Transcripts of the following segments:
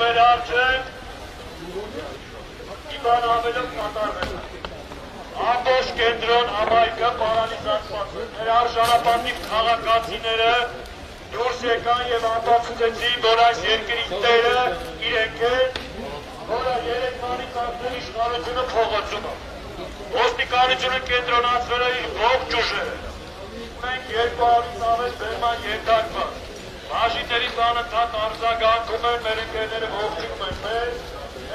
վերարջենք, իբան ավելում կատարվել։ Ամբողջ կենտրոն համայնքը պարալիզացված է։ Մեր արժանապատիվ քաղաքացիները դուրս եկան եւ ապացուցեցին, որ այս երկրի տերը իրենք են, որը երեք մանից արդեն իշխանությունը փողոցում է։ Ոստիկանությունը կենտրոնացվել է իր ողջ ուժերը։ Ունենք 200-ից ավել բերման ենթարկված։ Բաժինների բանընդհատ արձագանքում են մեր ընկերները ողջունում են մեզ։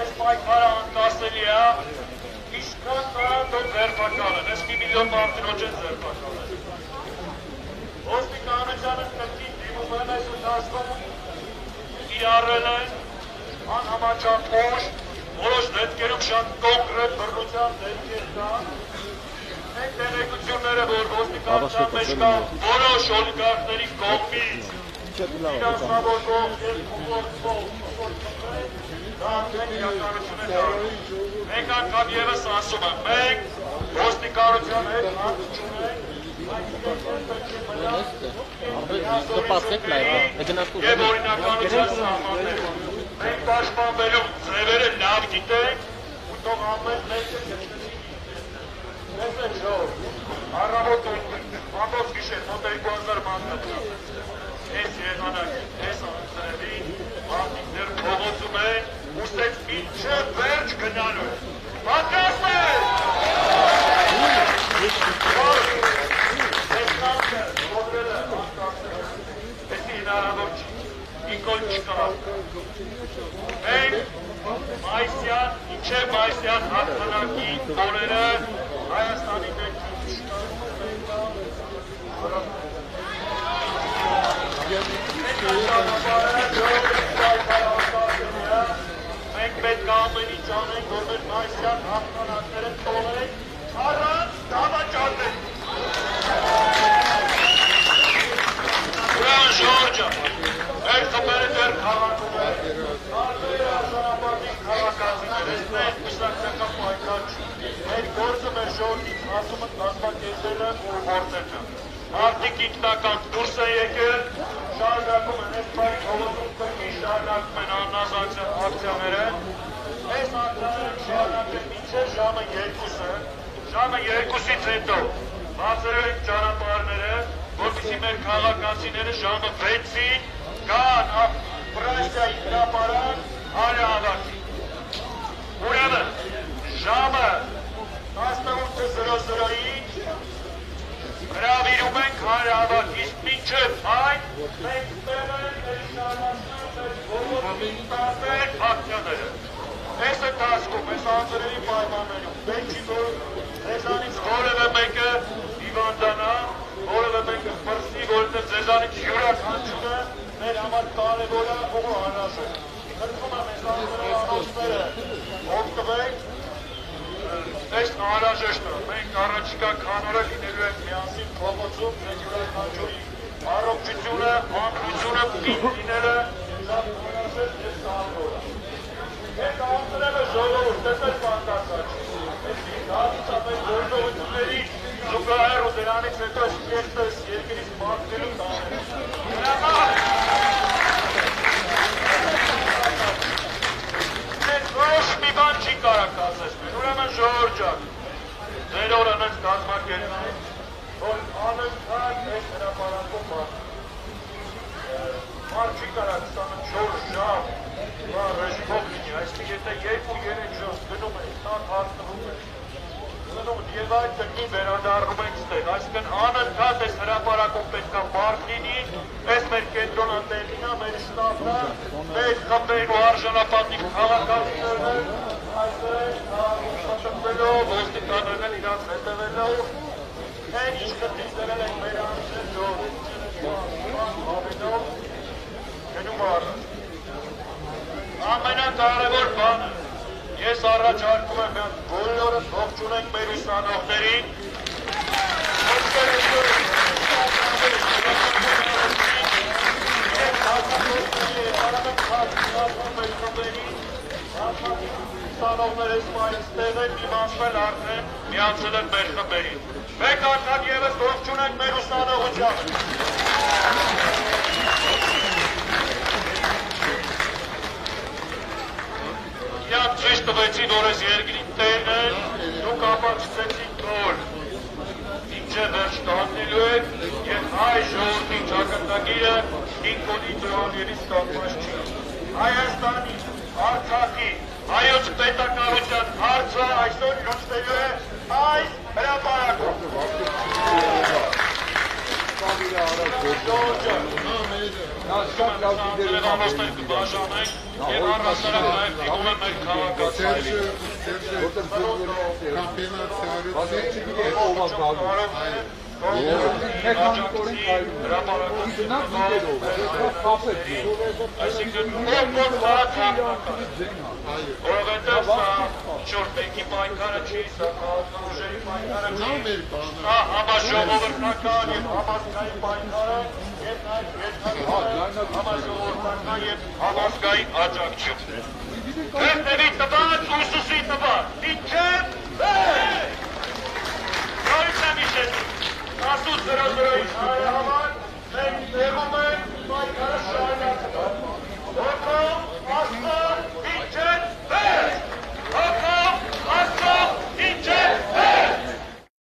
Այս պայքարը անկասելի է։ Ինչքան կարանդոն ձերբակալ են, այս մի միլիոն մարդինոջ են ձերբակալ են։ Ոստիկանությանը կրկին դիմում են այս ընթացքում, իրարել են, անհամաչափ ուժ, որոշ դեպքերում շատ կոնկրետ բռնության դեպքեր կան։ Մենք տեղեկությունները, որ ոստիկանության մեջ կա որոշ օլիգարխների կողմից արդեն իրականություն է Մենք անգամ եւս ասում եմ, մենք ոստիկանության հետ Կպասեք լայվը, գնացու։ Եվ օրինականության սահմաններում մենք պաշտպանվելու ձևերը լավ գիտենք ու թող ամեն մեկը գտնի Ես եմ ժող, առավոտ ամբողջ գիշեր մոտ 2000 մանրապետ։ Այս եղանակը, այս անձրևի մարդիկներ փողոցում են, ուստեց մինչև վերջ գնալու։ Պատրաստ Այս կամքը ողրել է, այս հնարավոր չի նիկոլ չկա։ Մենք մայսյան, իչև մայսյան հաղթանակի օրերը Հայաստանի մեջ Մենք պետք է ամեն ինչ անենք, որ մեր մայսյան հաղթանակները թողենք առանց դավաճանել։ Ուրան Ժորջը, մեր խմբերը դեռ քաղաքում է, տարբեր արժանապատիկ քաղաքացիներ, ես մեր կուսակցական պայքար չի։ Մեր գործը մեր ժողովրդից ասումը կազմակերպելը ու գործելը։ Մարդիկ ինքնական դուրս են եկել, շարունակում են այս բայ փողոցում կրկին շարունակում են աննազանց ակցիաները։ Այս ակցիաները շարունակեն մինչև ժամը 2-ը, ժամը 2-ից հետո բացելու են ճանապարհները, որպեսզի մեր քաղաքացիները ժամը 6-ին գան մենք տեղ ենք ներշարժացնում մեր բոլոր ինտասեր ակցիաները։ Այս ընթացքում, այս անձրևի պայմաններում, պետք չի որ ձեզանից որևէ մեկը հիվանդանա, որևէ մեկը մրսի, որովհետև ձեզանից յուրաքանչյուրը մեր համար կարևոր է ու անհրաժեշտ։ Խնդրում եմ այս անձրևի անոցները օգտվեք Այս անհրաժեշտ է։ Մենք առաջիկա քանորը լինելու ենք միասին փողոցում, մեր յուրաքանչյուրի առողջությունը, ամրությունը, պիտի լինելը շատ անհրաժեշտ եւ կարևոր է։ Այս անձրևը ժողովուրդ, տեսեք բանկացած։ Այս դարձած այս գործողությունների զուգահեռ ու դրանից հետո երկպես երկրից մարտելու տանը։ Մենք ոչ մի բան չի կարող կասեցնել։ Ուրեմն ժողովուրդ ջան, ձեր օրը նենց կազմակերպել, որ անընդհատ այս հրապարակում չի կարող 24 ժամ ռեժիմով լինի, այսինքն եթե 2-3 ժամ գնում է, տան հարցնում է, գնում եւ այդ կնի վերադառնում ենք ստեղ, այսինքն անընդհատ այս հրապարակում պետք է մարդ լինի, այս մեր կենտրոնատեղին է, մեր շտաբն է, մեր խմբերն ու արժանապատիվ քաղաքացիներն են, այսպես շտապելով, ոստիկաններն են իրանց հետևելով, այն ինչ կտիզերել ենք մեր անձեր ժողովրդին, ավետով, գնում առած։ Ամենակարևոր բանը, ես առաջարկում եմ մենք բոլորս ողջունենք մեր ուսանողներին, Ուսանողներ այս մայից տեղ են իմացվել արդեն միացել են մեր խմբերին։ Մեկ անգամ եւս ողջունենք մեր ուսանողությանը։ օրես երկրի տերն են, դուք ապացուցեցիք նոր։ Ինչը վերջ տաննելու եք, եւ հայ ժողովրդի ճակատագիրը ինքնի ծորաների ստացված չի։ Հայաստանի, Արցախի, հայոց պետականության հարցը այսօր լուծվելու է այս հրապարակում։ Լավ դիպեր Համաստան կբաժանենք եւ առհասարակ նաեւ դիմում եմ մեր քաղաքացիներին։ որտեղ ձեր Կամպինացիա Բացի չգիտեք ով է գալու։ Մեխանիկորեն կայում է։ Հրապարակում Գնաց դիտերով, դա խապեց։ Այսինքն ով որ խաղացան Որովհետև սա շորտենքի պայքարը չի, սա քաղաքնուժերի պայքարը չի։ մեր բանը Սա համաժողովրդական եւ համազգային աջակցություն։ Քրտերի տված ուսուսի տված, ինչեւ Հայտանիշ է, ասուս հրազրային